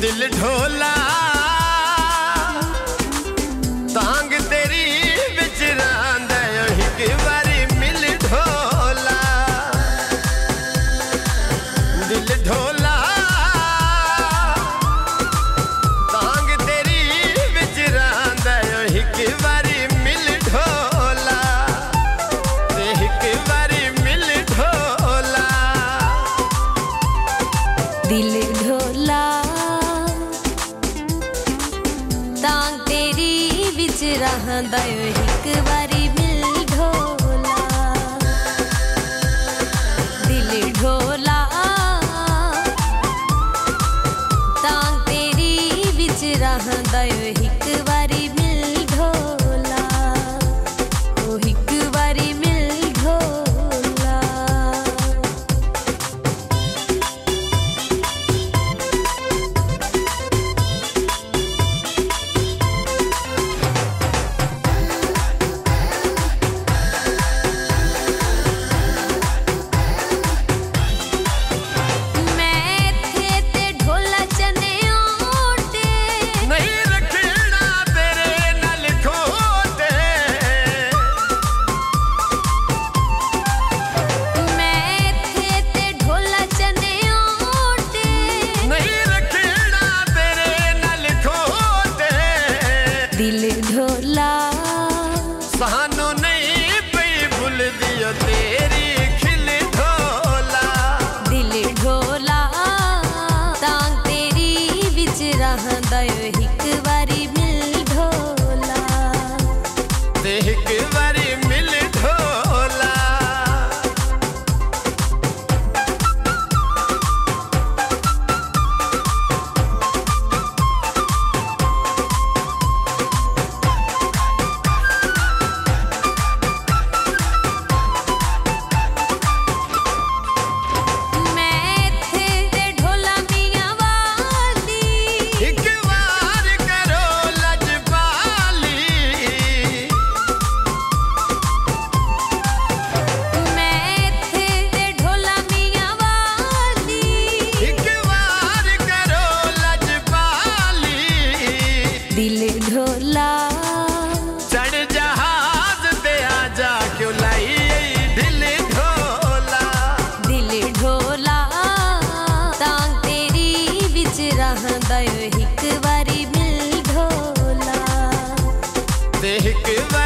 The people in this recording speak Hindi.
दिल ढोला। तांग तेरी बिच बारी मिल ढोला। तेरी बिच बारी मिल ढोला। बारी मिल ढोला। दिल ਵਿੱਚ ਰਹਾਂਦਾ ਓ ਇੱਕ ਵਾਰੀ ਮਿਲ ਢੋਲਾ ਦਿਲ ਢੋਲਾ ਤਾਂ ਤੇਰੀ ਵਿੱਚ ਰਹਾਂਦਾ ਓ ਇੱਕ ਵਾਰੀ ਮਿਲ ਢੋਲਾ ਉਹ ਇੱਕ बदला। एक बार